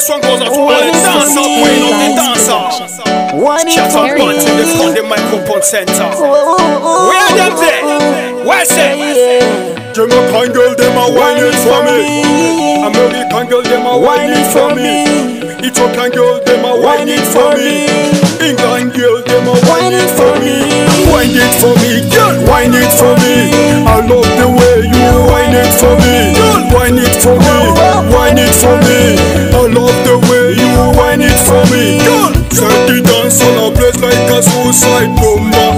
This one goes out to all the dancer, queen of the dancer. Shut up, bunch in the front, the microphone center. Where are them there? Where's it? Jamaican girl, them a whine it for me. American girl, them a whine it for me. Ethiopian girl, them a whine it for me. England girl, them a whine it for me. Whine it for me, girl, whine it for me. Like a suicide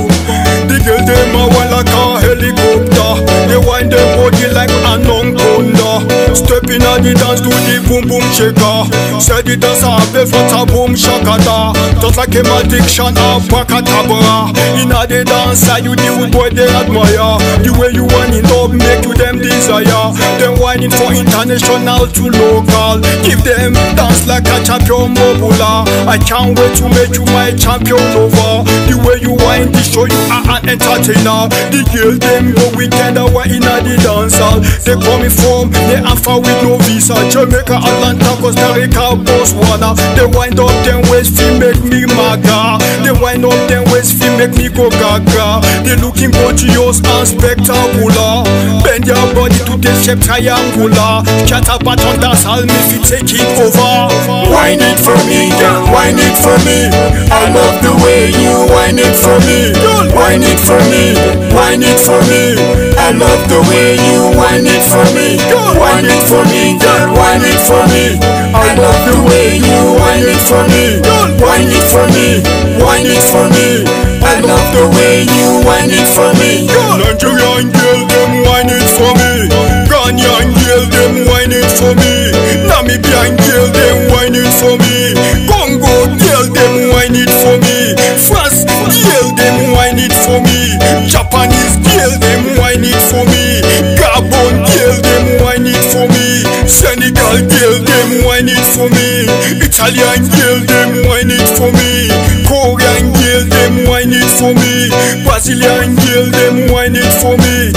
At the dance to the boom boom shaker. Said the dance a place what a boom shakata. Just like a addiction a bakatabra. Inna the dance I you the wood boy they admire. The way you whine it up make you them desire. Them whining for international to local. Give them dance like a champion mobula. I can't wait to make you my champion lover. The way you whine this show you are an entertainer. The girl them go weekend away inna the dance hall. They coming from the Alpha with no visa. Jamaica, Atlanta, Costa Rica, Botswana. They wind up them ways fi make me maga. They wind up them ways fi make me go gaga. They looking gorgeous and spectacular. Bend your body to the shape triangular. Shut up at on dance hall me fi take it over. Wine it for me, girl, wine it for me. I love the way you wine it for me. Wine it for me, wine it for me. I love the way you wine it for me. Wine it for me, girl, wine it for me. I love the way you wine it for me. Wine it for me, wine it for me. I love the way you wine it for me. Nigerian girl, them whine it for me. Ghanaian girl, them whine it for me. Namibian girl, them whine it for me. Congo girl, them whine it for me. France girl, them whine it for me. Japanese girl, kill them, wine it for me. Gabon, kill them, wine it for me. Senegal, kill them, wine it for me. Italian, kill them, wine it for me. Korean, kill them, wine it for me. Brazilian, kill them, wine it for me.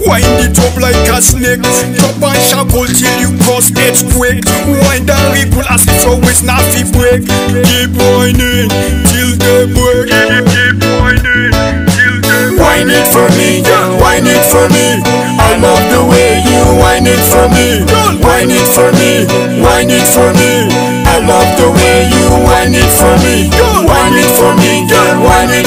Wind it up like a snake Drop and shackle till you cause earthquake Wind and ripple as if your waist not fit break Keep whining Wine it for me, girl, wine it for me. I love the way you wine it for me. Wine it for me, wine it for me. I love the way you wine it for me. Wine it for me, girl, wine it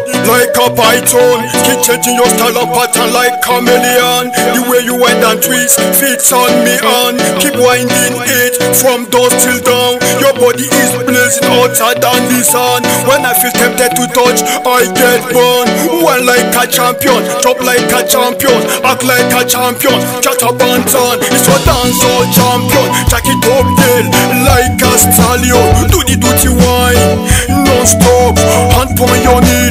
up like a python. Keep changing your style and pattern like chameleon. The way you wind and twist fits on me on Keep winding it from dusk till dawn. Your body is blazing hotter than the sun. When I feel tempted to touch, I get burned. One like a champion, drop like a champion Act like a champion, chat turn It's your dance or champion. Jack it up, girl, like a stallion. Do the dutty wine, non-stop Hand on your knee,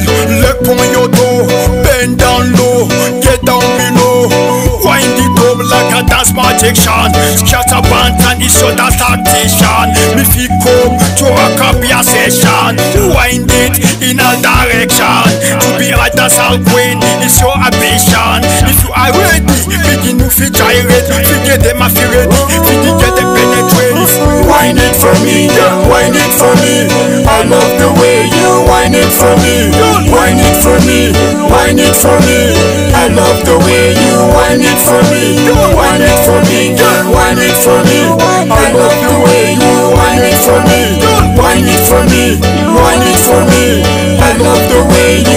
a dance magician Skater Banton and your dance tactician. Me feel come to a copy session. Wind it in all direction. To be a dancehall queen is your ambition. If you are ready, begin to feel gyrate. Forget them if you ready, forget get them penetrate. Wine it for me, girl, wine it for me. I love the way you wind it for me. Wine it for me, wine it for me. I love the way you wine it for me. Wine it for me, girl, wine it for me. I love the way you wine it for me. Wine it for me, wine it for me. I love the way you